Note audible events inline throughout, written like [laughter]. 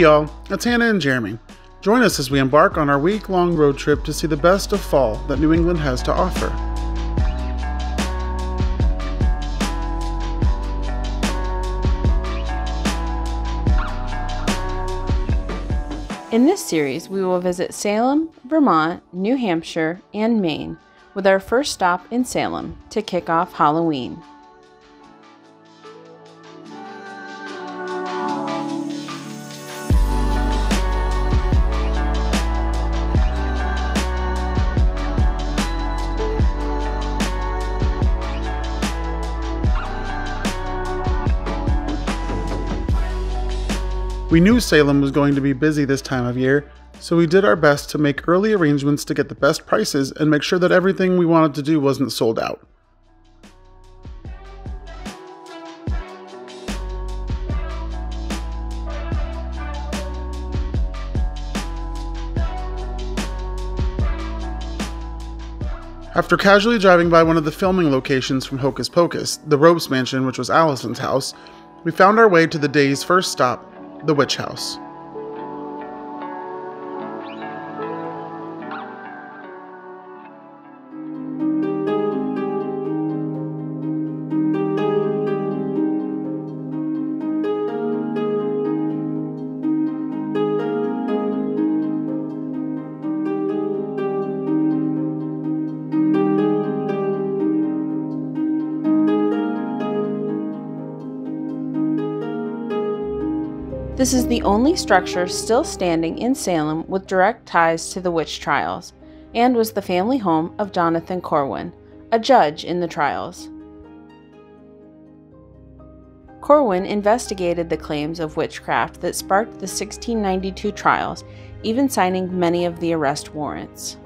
Y'all, it's Hannah and Jeremy. Join us as we embark on our week long road trip to see the best of fall that New England has to offer. In this series, we will visit Salem, Vermont, New Hampshire, and Maine, with our first stop in Salem to kick off Halloween. We knew Salem was going to be busy this time of year, so we did our best to make early arrangements to get the best prices and make sure that everything we wanted to do wasn't sold out. After casually driving by one of the filming locations from Hocus Pocus, the Ropes Mansion, which was Allison's house, we found our way to the day's first stop, the Witch House. This is the only structure still standing in Salem with direct ties to the witch trials, and was the family home of Jonathan Corwin, a judge in the trials. Corwin investigated the claims of witchcraft that sparked the 1692 trials, even signing many of the arrest warrants.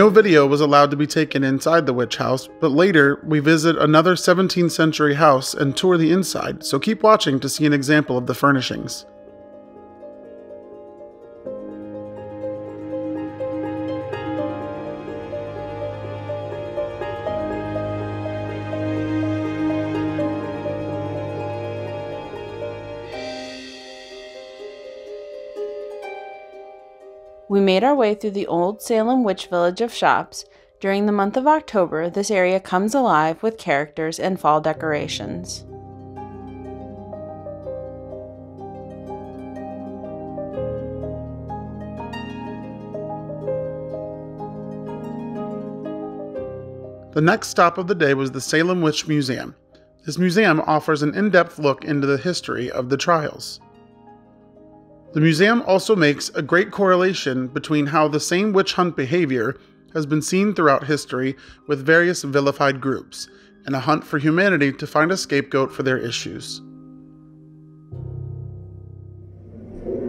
No video was allowed to be taken inside the witch house, but later we visit another 17th century house and tour the inside, so keep watching to see an example of the furnishings. Made our way through the old Salem witch village of shops. During the month of October, this area comes alive with characters and fall decorations. The next stop of the day was the Salem Witch Museum. This museum offers an in depth look into the history of the trials. The museum also makes a great correlation between how the same witch hunt behavior has been seen throughout history with various vilified groups, and a hunt for humanity to find a scapegoat for their issues.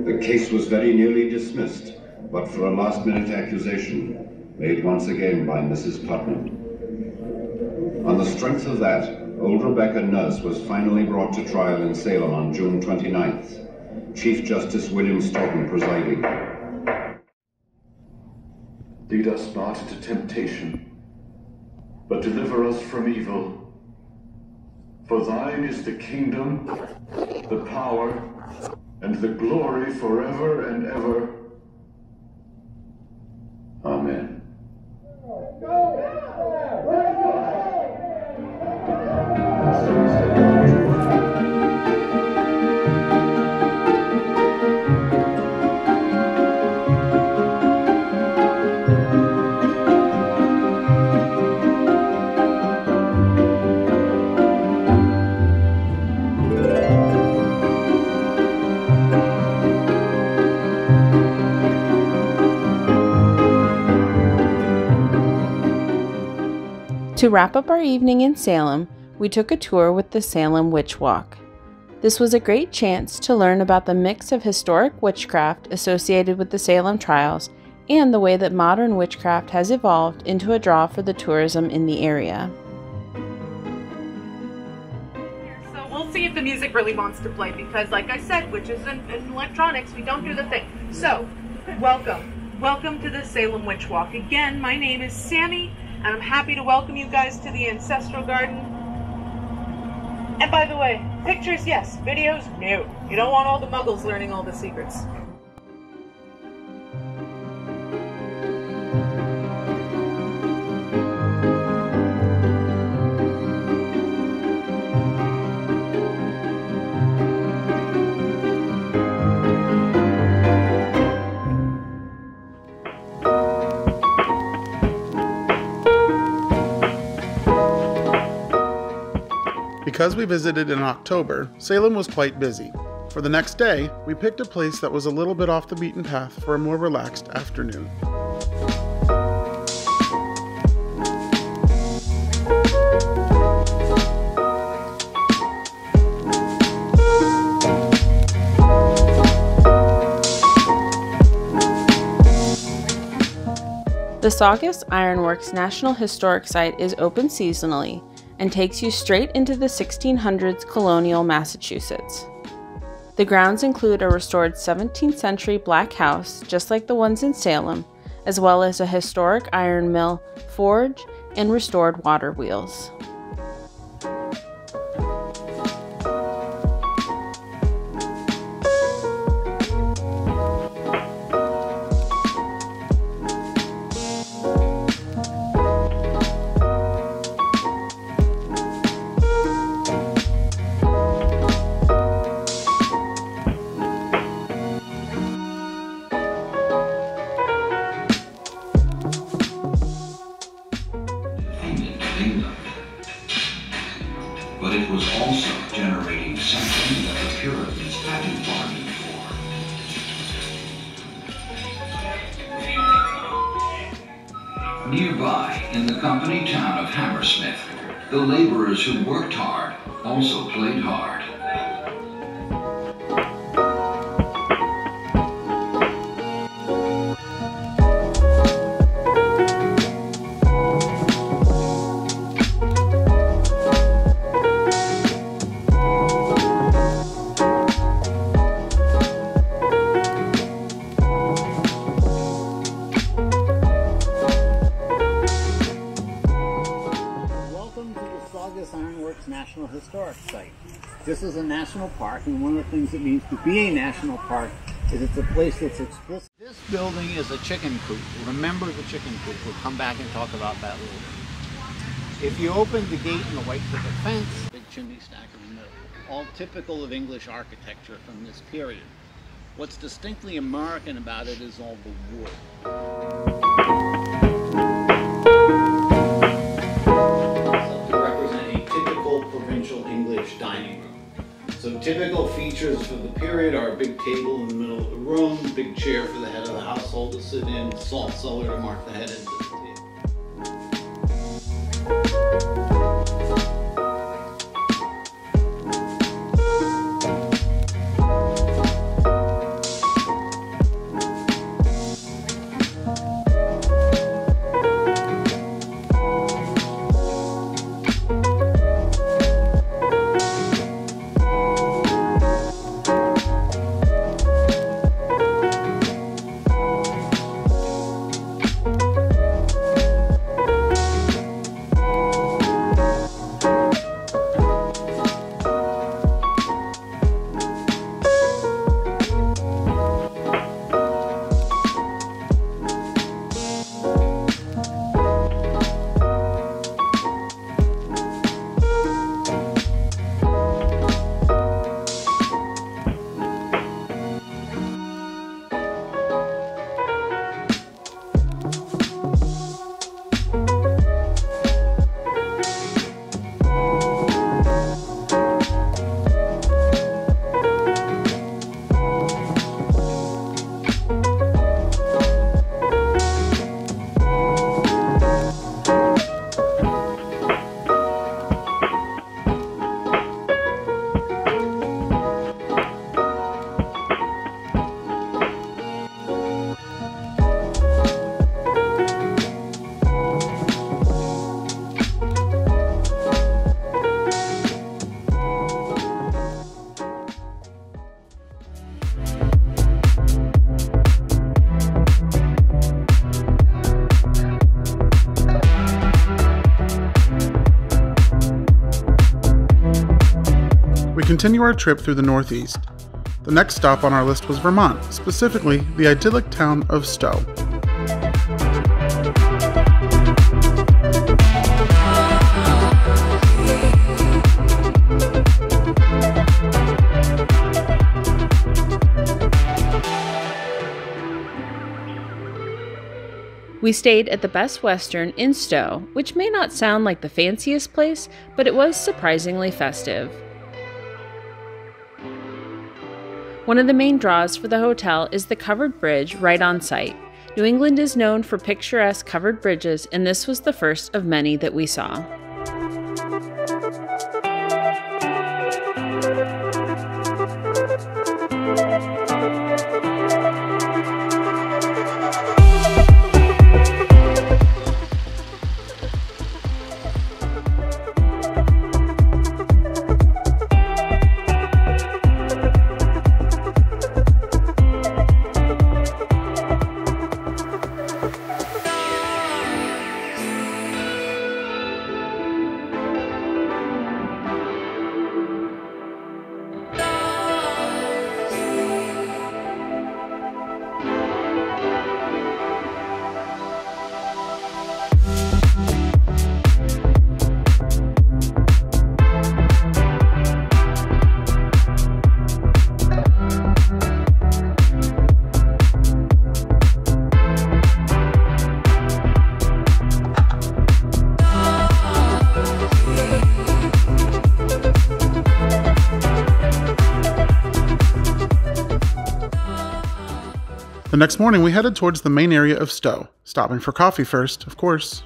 The case was very nearly dismissed, but for a last minute accusation made once again by Mrs. Putnam. On the strength of that, old Rebecca Nurse was finally brought to trial in Salem on June 29th. Chief Justice William Stoughton presiding. Lead us not into temptation, but deliver us from evil. For thine is the kingdom, the power, and the glory forever and ever. Amen. To wrap up our evening in Salem, we took a tour with the Salem Witch Walk. This was a great chance to learn about the mix of historic witchcraft associated with the Salem trials and the way that modern witchcraft has evolved into a draw for the tourism in the area. So we'll see if the music really wants to play because, like I said, witches and, and electronics, we don't do the thing. So, welcome. Welcome to the Salem Witch Walk. Again, my name is Sammy, and I'm happy to welcome you guys to the Ancestral Garden. And by the way, Pictures, yes. Videos, no. You don't want all the muggles learning all the secrets. Because we visited in October, Salem was quite busy. For the next day, we picked a place that was a little bit off the beaten path for a more relaxed afternoon. The Saugus Ironworks National Historic Site is open seasonally and takes you straight into the 1600s colonial Massachusetts. The grounds include a restored 17th century black house, just like the ones in Salem, as well as a historic iron mill, forge, and restored water wheels. But it was also generating something that the Puritans hadn't bargained for. Nearby, in the company town of Hammersmith, the laborers who worked hard also played hard. Park, and one of the things it means to be a national park is it's a place that's explicit. This building is a chicken coop. Remember the chicken coop. We'll come back and talk about that later. If you open the gate in the white picket fence, big chimney stack in the middle, all typical of English architecture from this period. What's distinctly American about it is all the wood. to represent a typical provincial English dining room. So typical features for the period are a big table in the middle of the room, big chair for the head of the household to sit in, salt cellar to mark the head of the table. Continue our trip through the Northeast. The next stop on our list was Vermont, specifically the idyllic town of Stowe. We stayed at the Best Western in Stowe, which may not sound like the fanciest place, but it was surprisingly festive. One of the main draws for the hotel is the covered bridge right on site. New England is known for picturesque covered bridges, and this was the first of many that we saw. Next morning, we headed towards the main area of Stowe, stopping for coffee first, of course.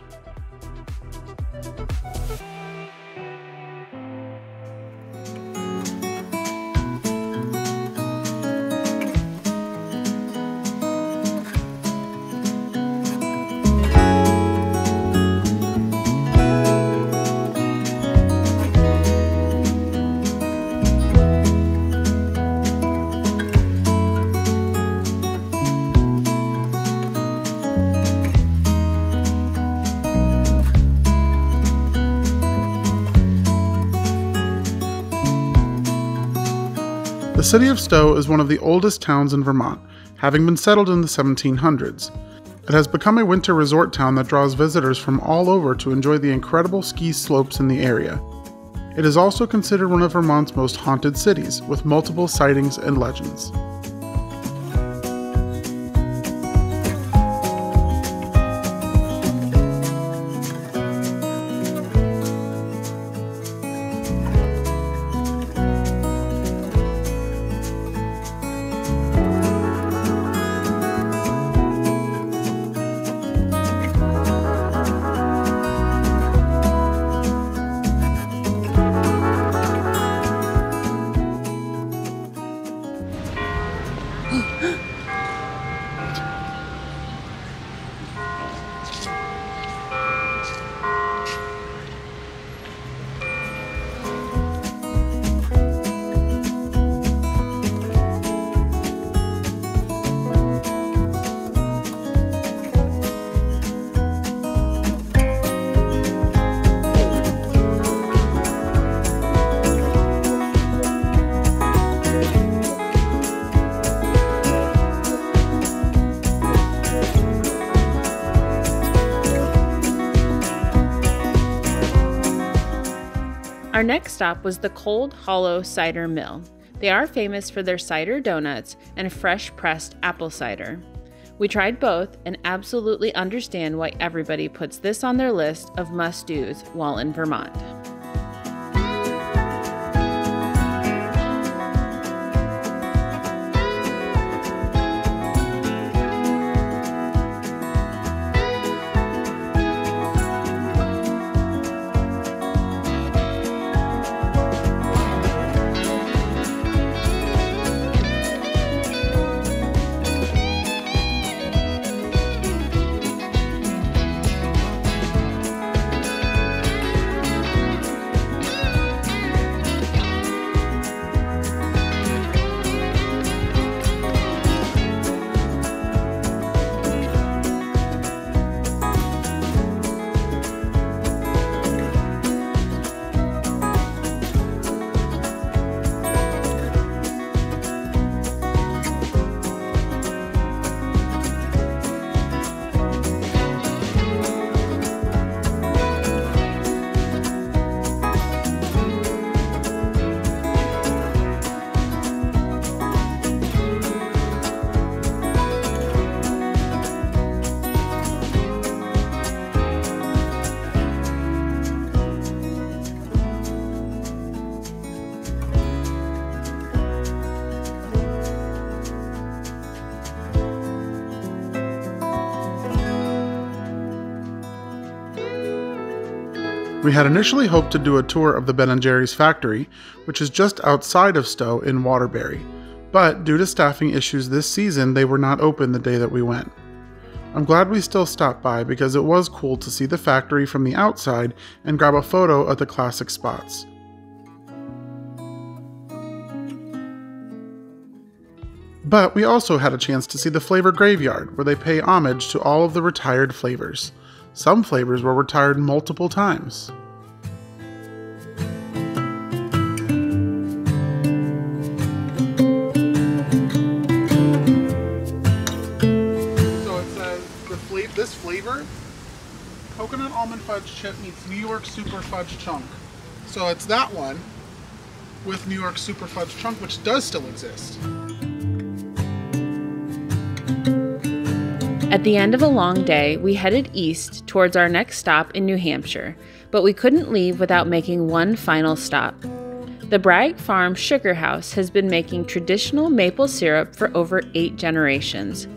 City of Stowe is one of the oldest towns in Vermont, having been settled in the 1700s. It has become a winter resort town that draws visitors from all over to enjoy the incredible ski slopes in the area. It is also considered one of Vermont's most haunted cities, with multiple sightings and legends. Stop was the Cold Hollow Cider Mill. They are famous for their cider donuts and fresh pressed apple cider. We tried both and absolutely understand why everybody puts this on their list of must dos while in Vermont. We had initially hoped to do a tour of the Ben & Jerry's factory, which is just outside of Stowe in Waterbury, but due to staffing issues this season, they were not open the day that we went. I'm glad we still stopped by because it was cool to see the factory from the outside and grab a photo of the classic spots. But we also had a chance to see the flavor graveyard, where they pay homage to all of the retired flavors. Some flavors were retired multiple times. So it says the fla- this flavor, coconut almond fudge chip meets New York super fudge chunk. So it's that one with New York super fudge chunk, which does still exist. At the end of a long day, we headed east towards our next stop in New Hampshire, but we couldn't leave without making one final stop. The Bragg Farm Sugar House has been making traditional maple syrup for over eight generations.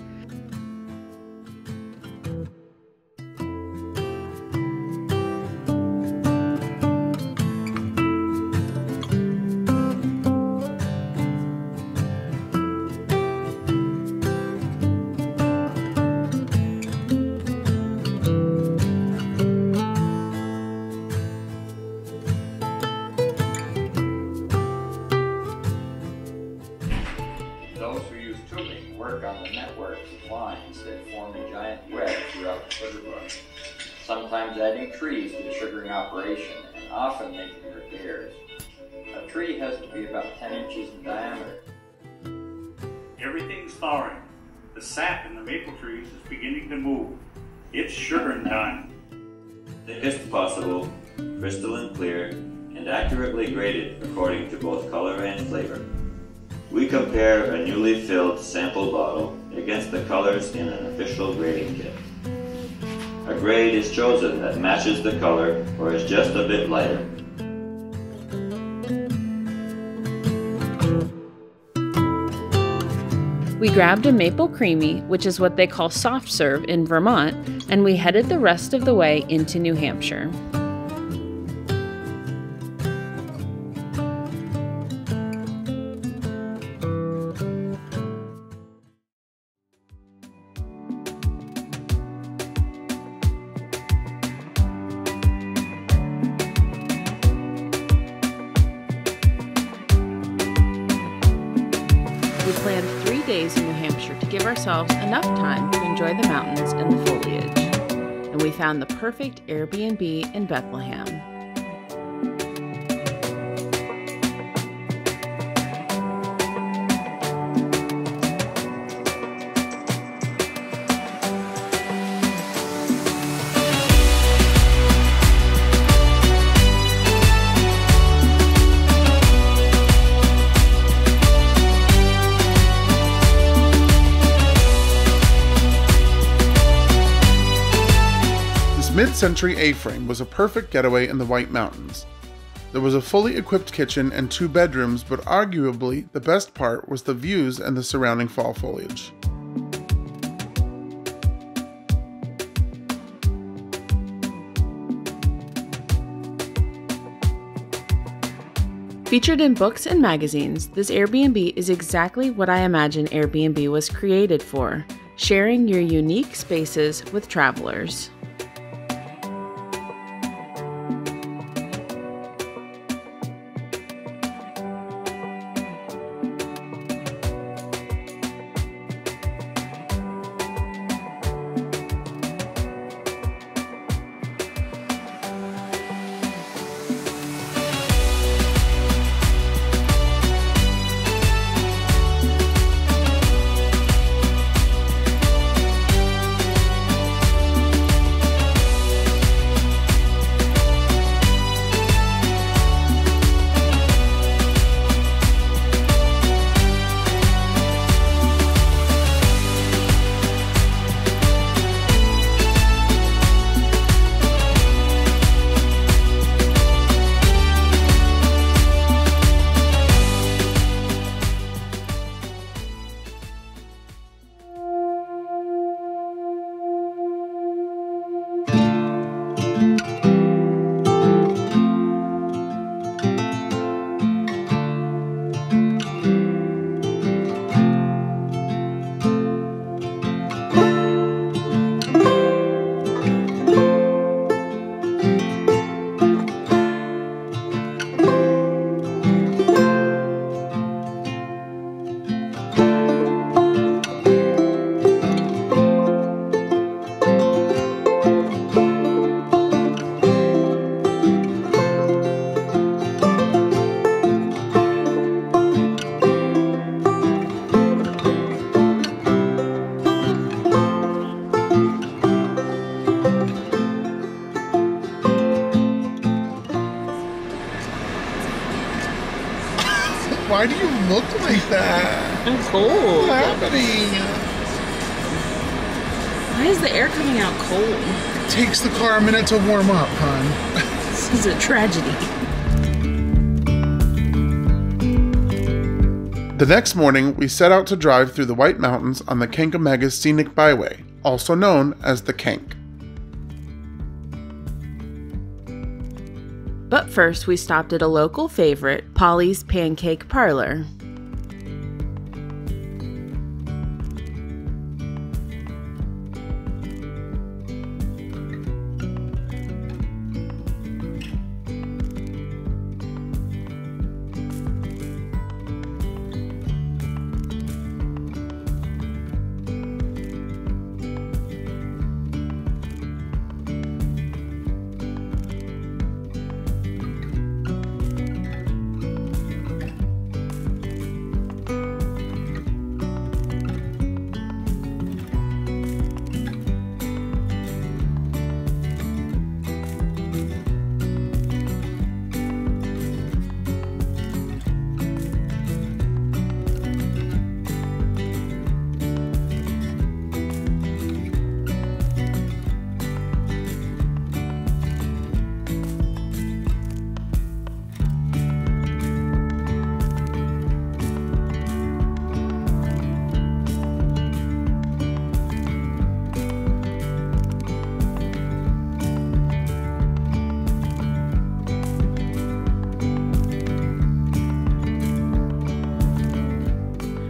Possible, crystalline clear, and accurately graded according to both color and flavor. We compare a newly filled sample bottle against the colors in an official grading kit. A grade is chosen that matches the color or is just a bit lighter. We grabbed a maple creamy, which is what they call soft serve in Vermont, and we headed the rest of the way into New Hampshire. Found the perfect Airbnb in Bethlehem. Century A frame was a perfect getaway in the White Mountains. There was a fully equipped kitchen and two bedrooms, but arguably the best part was the views and the surrounding fall foliage. Featured in books and magazines, this Airbnb is exactly what I imagine Airbnb was created for sharing your unique spaces with travelers. Why do you look like that? I'm cold. What's happening? Why is the air coming out cold? It takes the car a minute to warm up, hon. This is a tragedy. The next morning, we set out to drive through the White Mountains on the Kancamagus Scenic Byway, also known as the Kanc. First, we stopped at a local favorite, Polly's Pancake Parlor.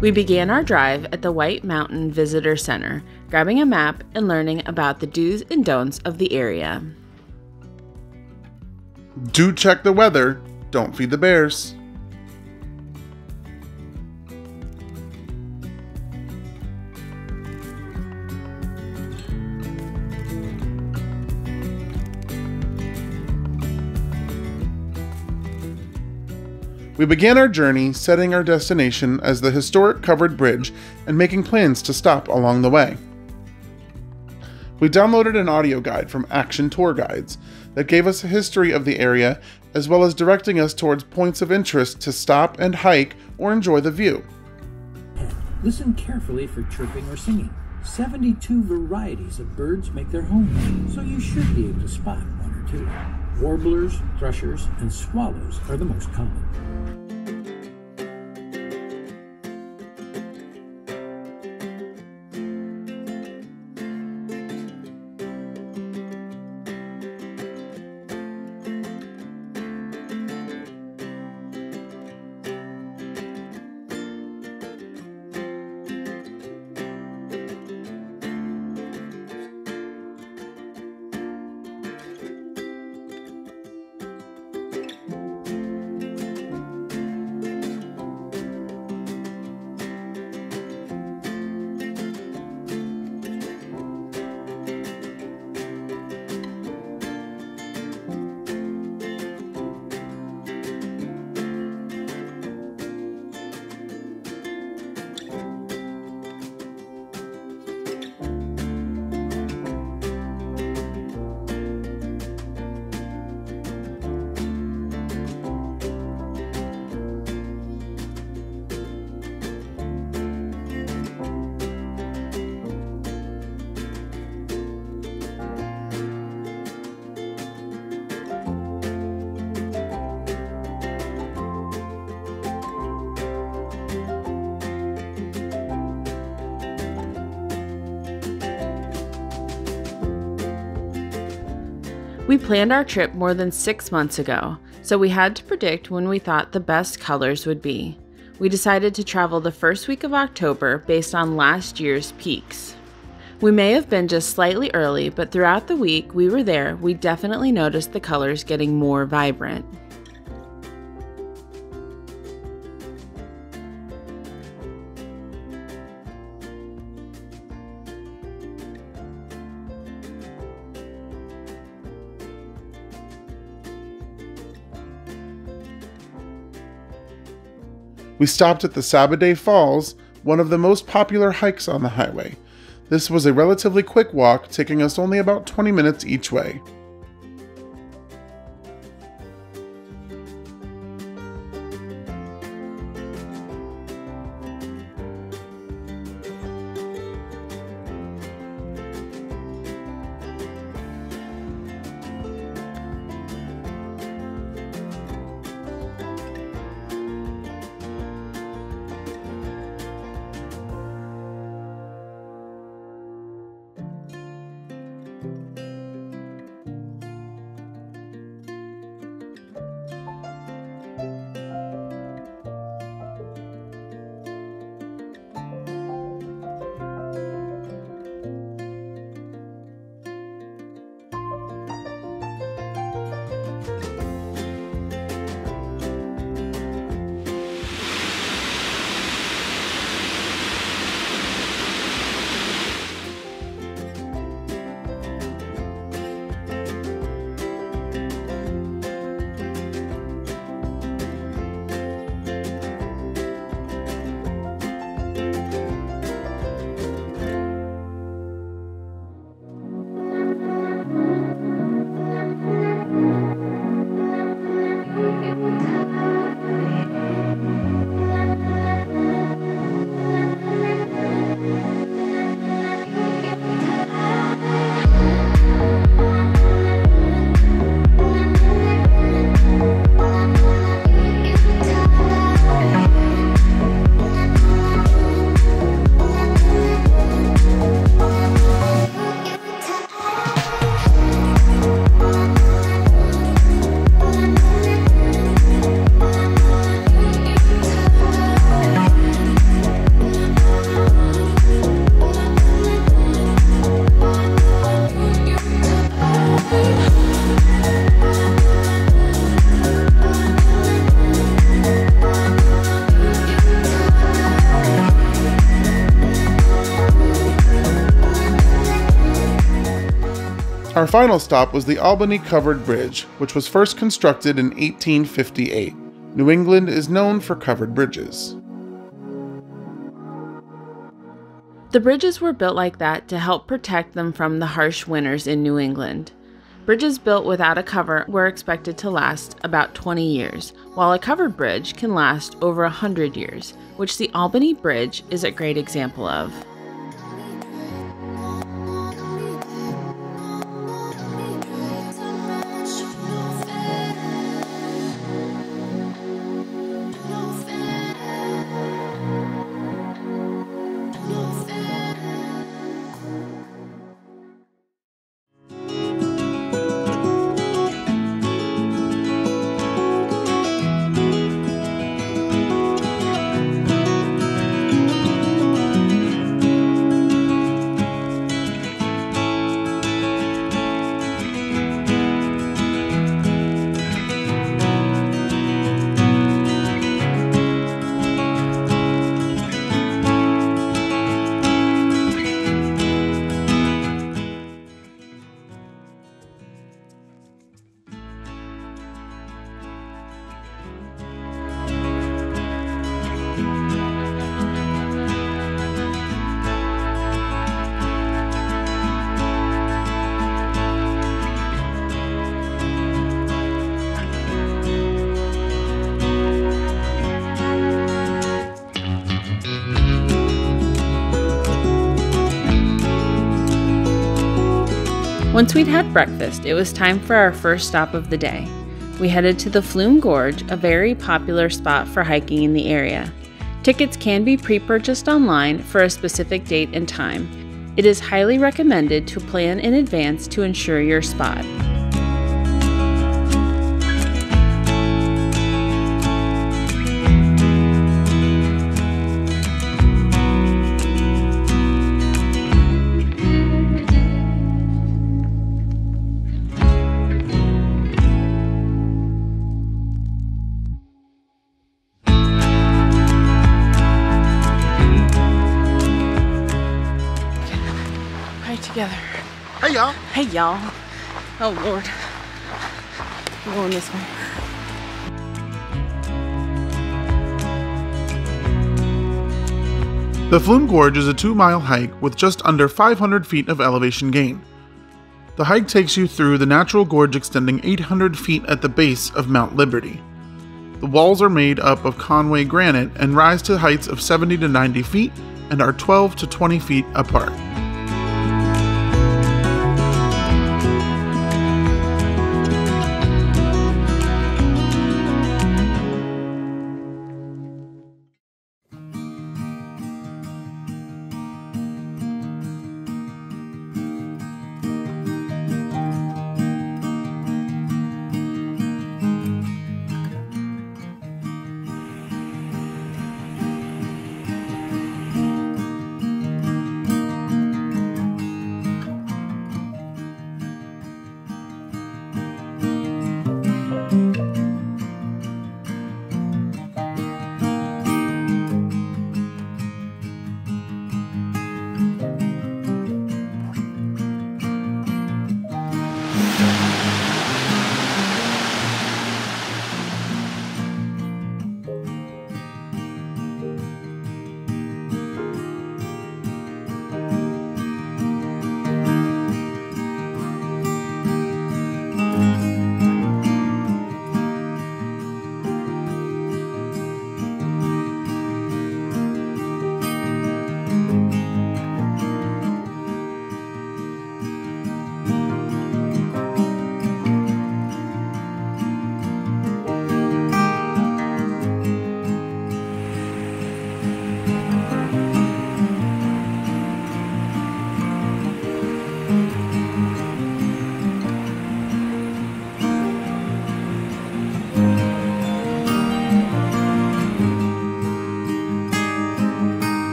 We began our drive at the White Mountain Visitor Center, grabbing a map and learning about the do's and don'ts of the area. Do check the weather. Don't feed the bears. We began our journey setting our destination as the historic covered bridge and making plans to stop along the way. We downloaded an audio guide from Action Tour Guides that gave us a history of the area as well as directing us towards points of interest to stop and hike or enjoy the view. Listen carefully for chirping or singing. 72 varieties of birds make their home, so you should be able to spot one or two. Warblers, thrushes, and swallows are the most common. We planned our trip more than six months ago, so we had to predict when we thought the best colors would be. We decided to travel the first week of October based on last year's peaks. We may have been just slightly early, but throughout the week we were there, we definitely noticed the colors getting more vibrant. We stopped at the Sabbaday Falls, one of the most popular hikes on the highway. This was a relatively quick walk, taking us only about 20 minutes each way. Our final stop was the Albany Covered Bridge, which was first constructed in 1858. New England is known for covered bridges. The bridges were built like that to help protect them from the harsh winters in New England. Bridges built without a cover were expected to last about 20 years, while a covered bridge can last over 100 years, which the Albany Bridge is a great example of. Once we'd had breakfast, it was time for our first stop of the day. We headed to the Flume Gorge, a very popular spot for hiking in the area. Tickets can be pre purchased online for a specific date and time. It is highly recommended to plan in advance to ensure your spot. Y'all. Oh, Lord. I'm going this way. The Flume Gorge is a two mile hike with just under 500 feet of elevation gain. The hike takes you through the natural gorge extending 800 feet at the base of Mount Liberty. The walls are made up of Conway granite and rise to heights of 70 to 90 feet and are 12 to 20 feet apart.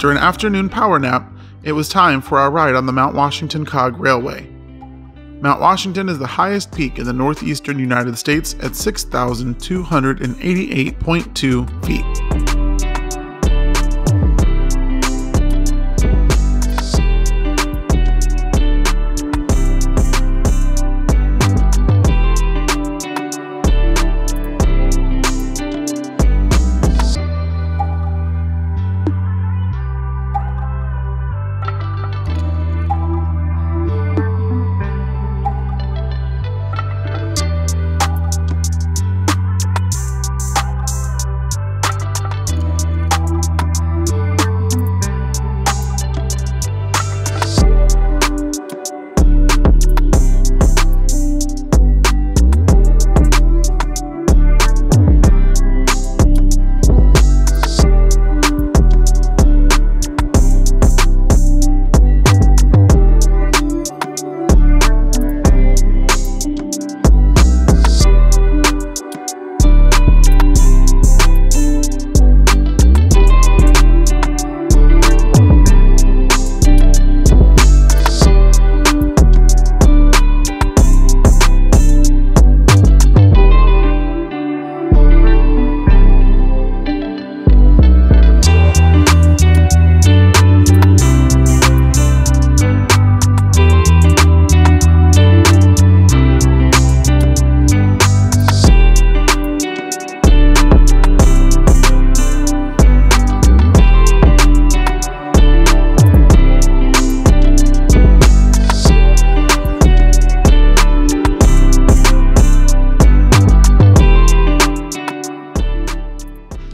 After an afternoon power nap, it was time for our ride on the Mount Washington Cog Railway. Mount Washington is the highest peak in the northeastern United States at 6,288.2 feet.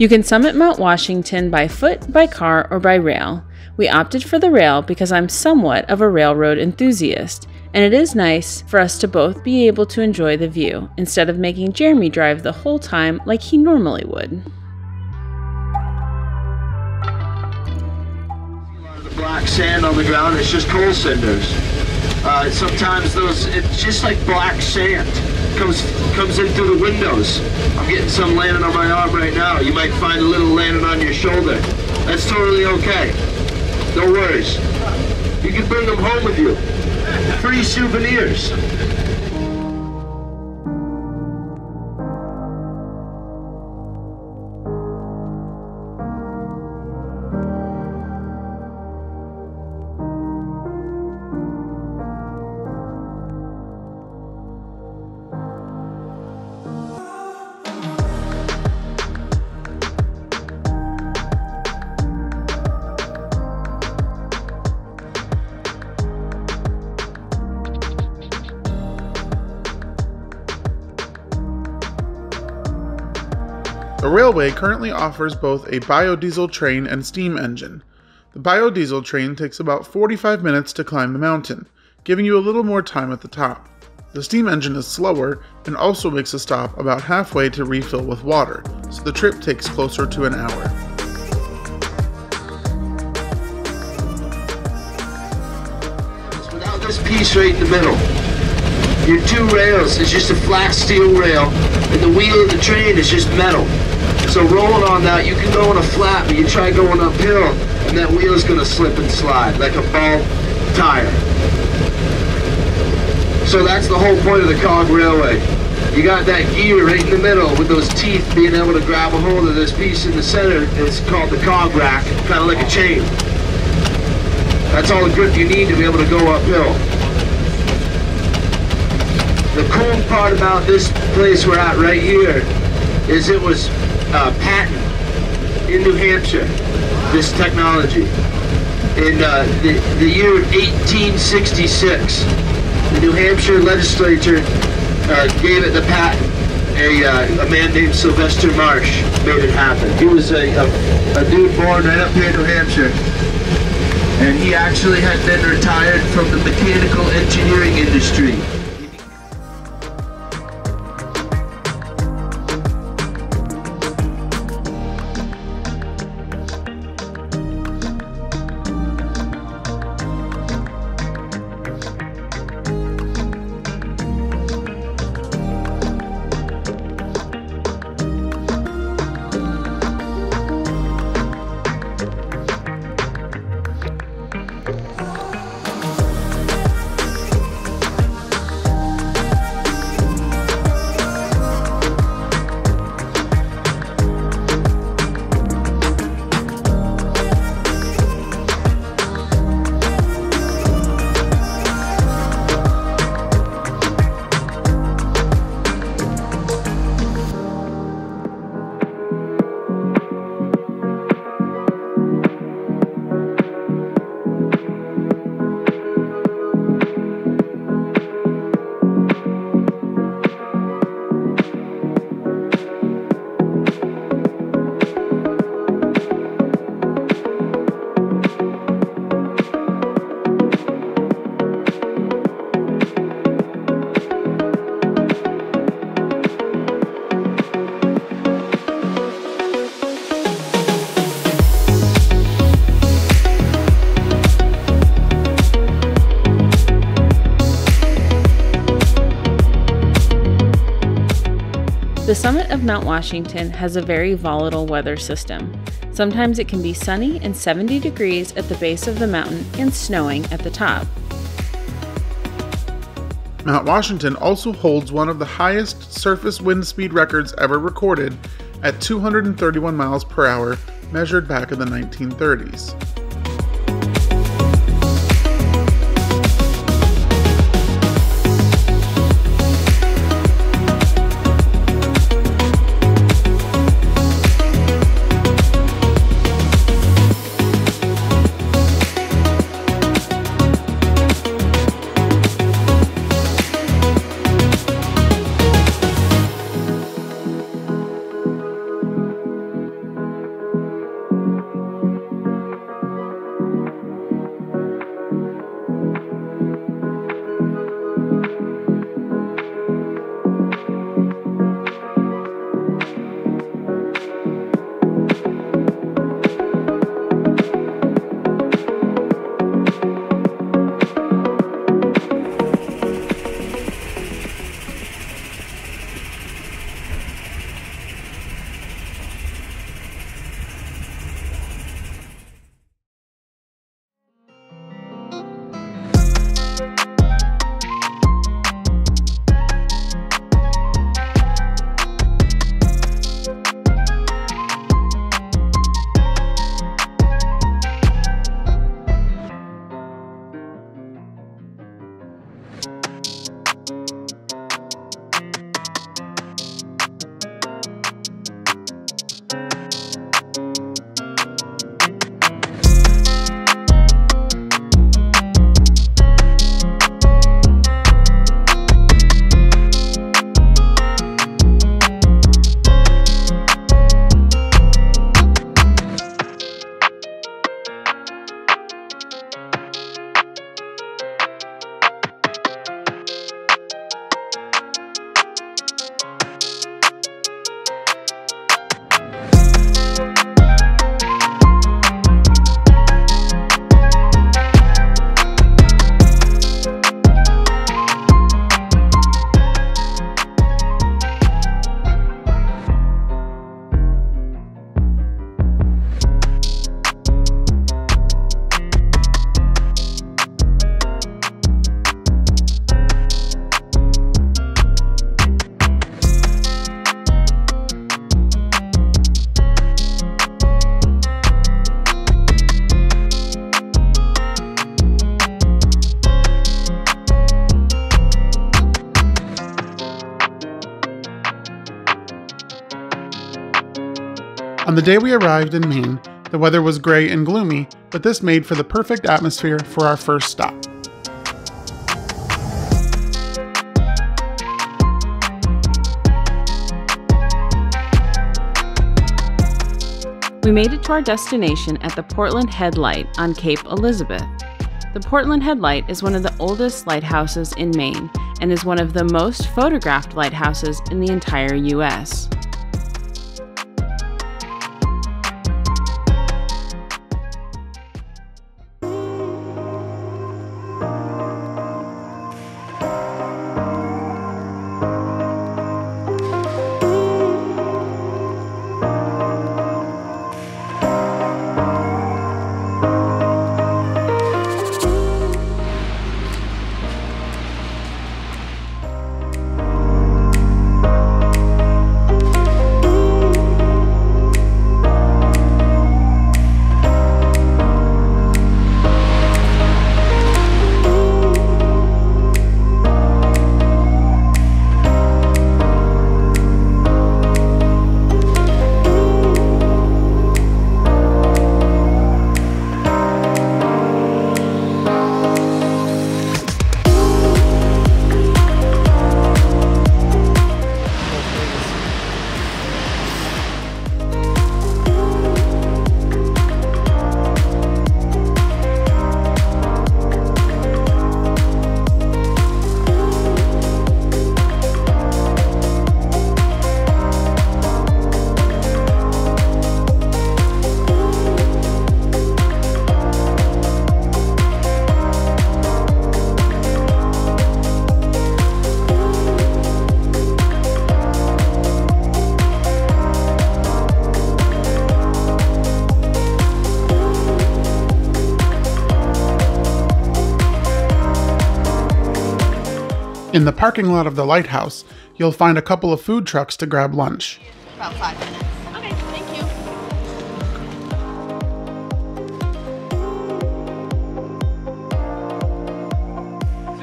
You can summit Mount Washington by foot, by car, or by rail. We opted for the rail because I'm somewhat of a railroad enthusiast, and it is nice for us to both be able to enjoy the view instead of making Jeremy drive the whole time like he normally would. Black sand on the ground is just coal cinders. Uh, sometimes those, it's just like black sand comes comes in through the windows. I'm getting some landing on my arm right now. You might find a little landing on your shoulder. That's totally okay. No worries. You can bring them home with you. Free souvenirs. Railway currently offers both a biodiesel train and steam engine. The biodiesel train takes about 45 minutes to climb the mountain, giving you a little more time at the top. The steam engine is slower and also makes a stop about halfway to refill with water, so the trip takes closer to an hour. Without this piece right in the middle, your two rails is just a flat steel rail, and the wheel of the train is just metal. So rolling on that, you can go on a flat, but you try going uphill, and that wheel is going to slip and slide like a ball tire. So that's the whole point of the cog railway. You got that gear right in the middle with those teeth being able to grab a hold of this piece in the center. It's called the cog rack, kind of like a chain. That's all the grip you need to be able to go uphill. The cool part about this place we're at right here is it was uh, patent in New Hampshire, this technology. In uh, the, the year 1866, the New Hampshire legislature uh, gave it the patent. A, uh, a man named Sylvester Marsh made it happen. He was a, a, a dude born right up here in New Hampshire. And he actually had been retired from the mechanical engineering industry. The summit of Mount Washington has a very volatile weather system. Sometimes it can be sunny and 70 degrees at the base of the mountain and snowing at the top. Mount Washington also holds one of the highest surface wind speed records ever recorded at 231 miles per hour, measured back in the 1930s. Day we arrived in Maine, the weather was gray and gloomy, but this made for the perfect atmosphere for our first stop. We made it to our destination at the Portland Head Light on Cape Elizabeth. The Portland Head Light is one of the oldest lighthouses in Maine and is one of the most photographed lighthouses in the entire U.S. the parking lot of the lighthouse, you'll find a couple of food trucks to grab lunch. About five minutes. Okay, thank you.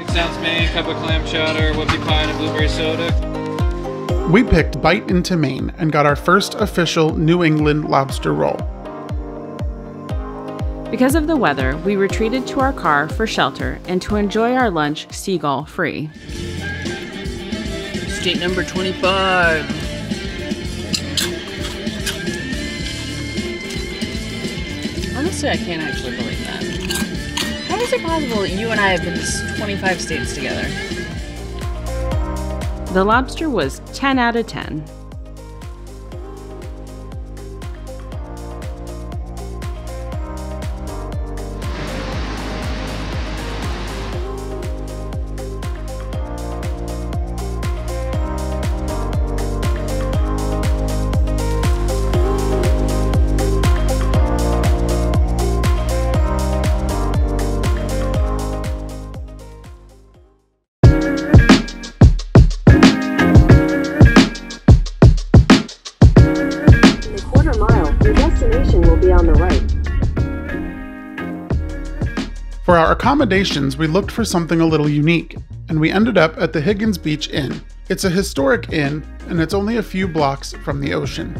Six ounce Maine, cup of clam chowder, whoopie pie, and a blueberry soda. We picked Bite into Maine and got our first official New England lobster roll. Because of the weather, we retreated to our car for shelter and to enjoy our lunch seagull free. State number 25. Honestly, I can't actually believe that. How is it possible that you and I have been to 25 states together? The lobster was 10 out of 10. Accommodations, we looked for something a little unique, and we ended up at the Higgins Beach Inn. It's a historic inn, and it's only a few blocks from the ocean.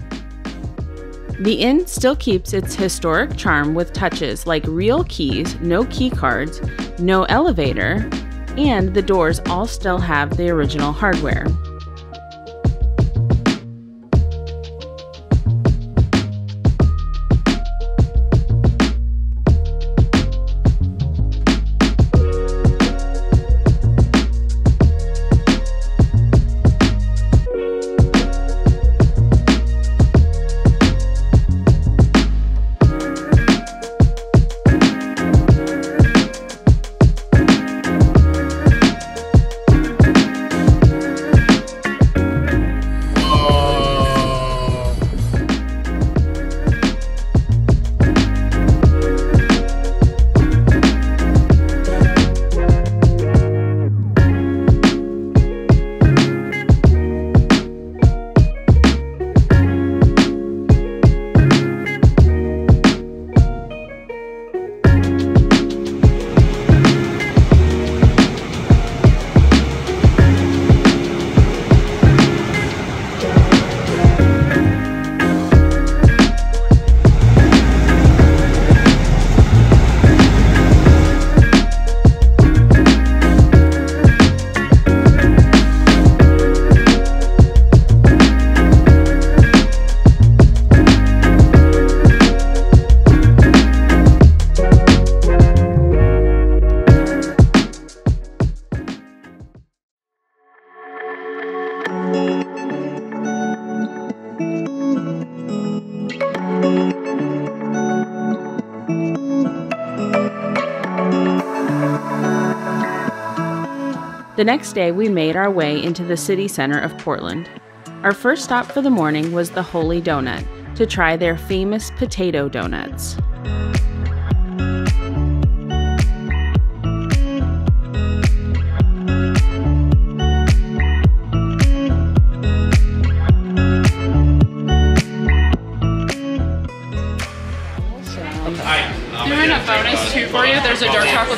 The inn still keeps its historic charm with touches like real keys, no key cards, no elevator, and the doors all still have the original hardware. The next day, we made our way into the city center of Portland. Our first stop for the morning was the Holy Donut to try their famous potato donuts.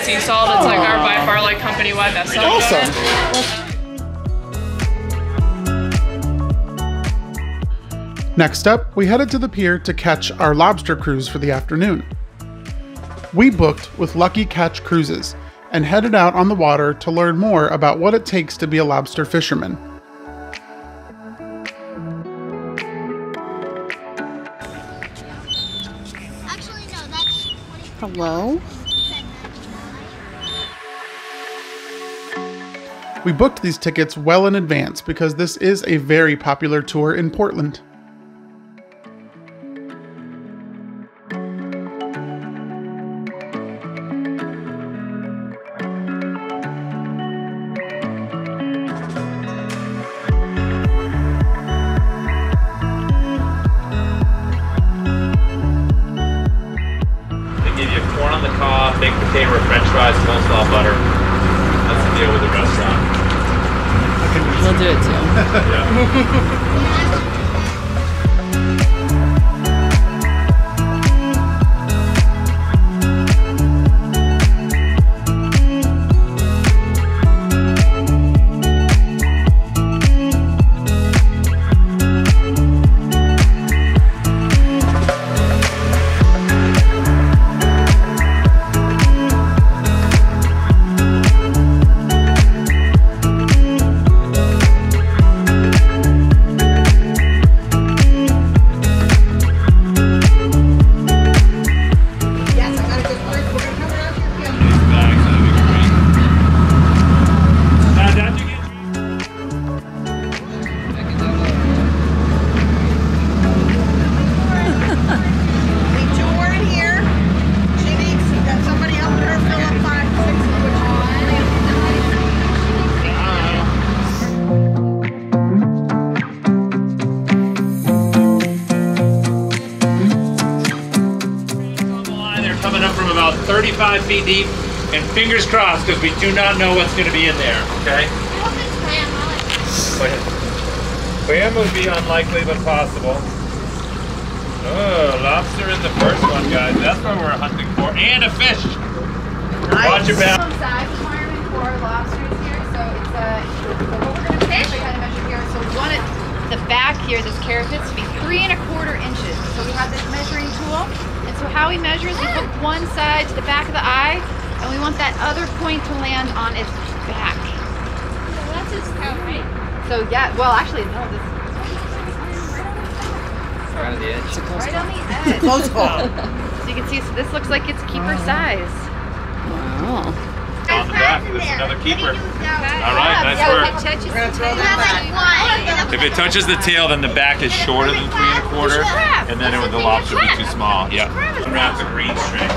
Sea salt. It's like our by far like company wide best seller. Next up, we headed to the pier to catch our lobster cruise for the afternoon. We booked with Lucky Catch Cruises and headed out on the water to learn more about what it takes to be a lobster fisherman. Hello? We booked these tickets well in advance because this is a very popular tour in Portland. 25 feet deep, and fingers crossed because we do not know what's going to be in there, okay? Wham would be unlikely but possible. Oh, lobster is the first one, guys. That's what we're hunting for. And a fish! Watch your back. size requirement for lobsters here, so it's a... Fish? We had a measure here, so one at the back here, this carapace, fits to be three and a quarter inches. So we have this measuring tool so how we measure is we hook one side to the back of the eye, and we want that other point to land on its back. that's its toe, right? So yeah, well actually no, this. Right on the edge. Right on the edge. Close call. [laughs] So you can see, so this looks like it's keeper size. Wow. On the back, this is another keeper. All right, nice yeah, work. If it touches, We're gonna throw that back. If it touches the tail, then the back is shorter than three and a quarter, and then it would, the lobster would be too small. Yeah. Unwrap the green string.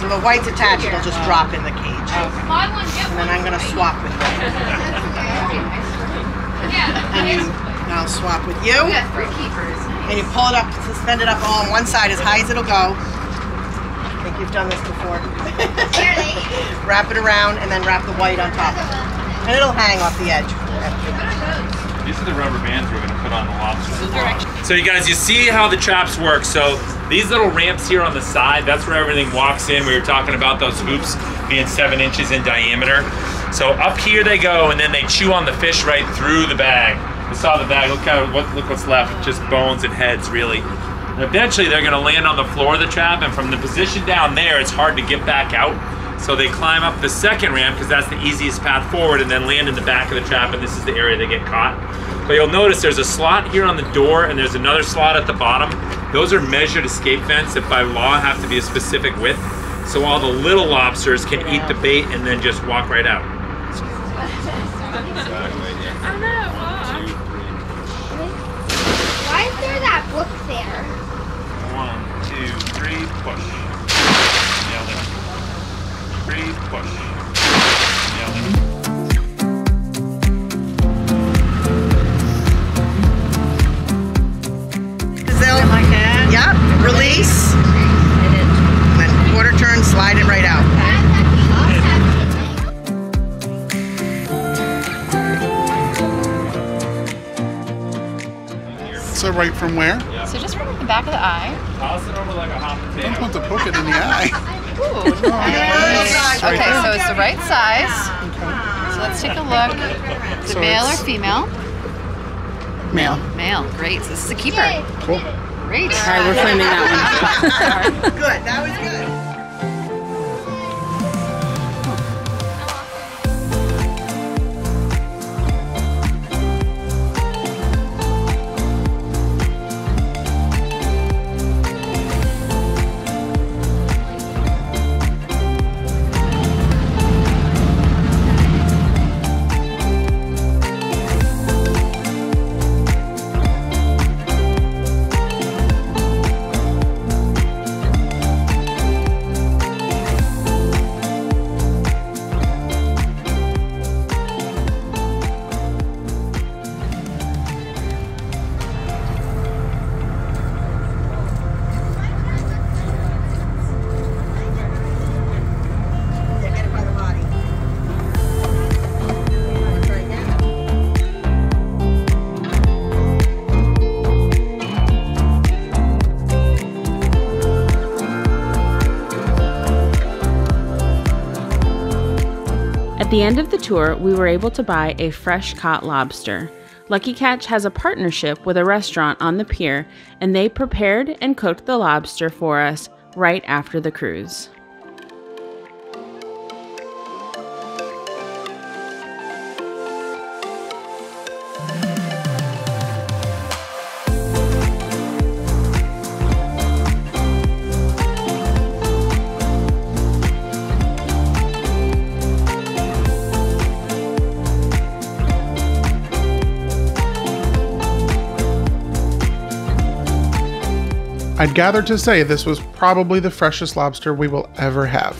So the white's attached, it'll just drop in the cage. Small one, yep. And then I'm gonna swap with [laughs] you. And you, and I'll swap with you. We got three keepers. And you pull it up, suspend it up all on one side as high as it'll go. I think you've done this before. [laughs] wrap it around and then wrap the white on top. And it'll hang off the edge. These are the rubber bands we're gonna put on the lobster. So you guys, you see how the traps work. So these little ramps here on the side, that's where everything walks in. We were talking about those hoops being seven inches in diameter. So up here they go, and then they chew on the fish right through the bag. You saw the bag. Look how what, look what's left, just bones and heads, really. And eventually, they're gonna land on the floor of the trap, and from the position down there, it's hard to get back out. So they climb up the second ramp because that's the easiest path forward, and then land in the back of the trap, and this is the area they get caught. But you'll notice there's a slot here on the door, and there's another slot at the bottom. Those are measured escape vents that by law have to be a specific width. So all the little lobsters can eat the bait and then just walk right out. [laughs] Why is there that book there? One, two, three, push. Nailed it. Three, push. Nailed it. Zil, Yep, release. And then quarter turn, slide it right out. So right from where? So just right at the back of the eye. Toss it over like a hot Don't potato. want to poke it in the eye. [laughs] Ooh, nice. Okay, so it's the right size. So let's take a look. Is it So male or female? Male. Male. Great. So this is a keeper. Cool. Great. All right, we're flaming that one. [laughs] [laughs] Good, that was good. At the end of the tour, we were able to buy a fresh caught lobster. Lucky Catch has a partnership with a restaurant on the pier, and they prepared and cooked the lobster for us right after the cruise. I'd gather to say this was probably the freshest lobster we will ever have.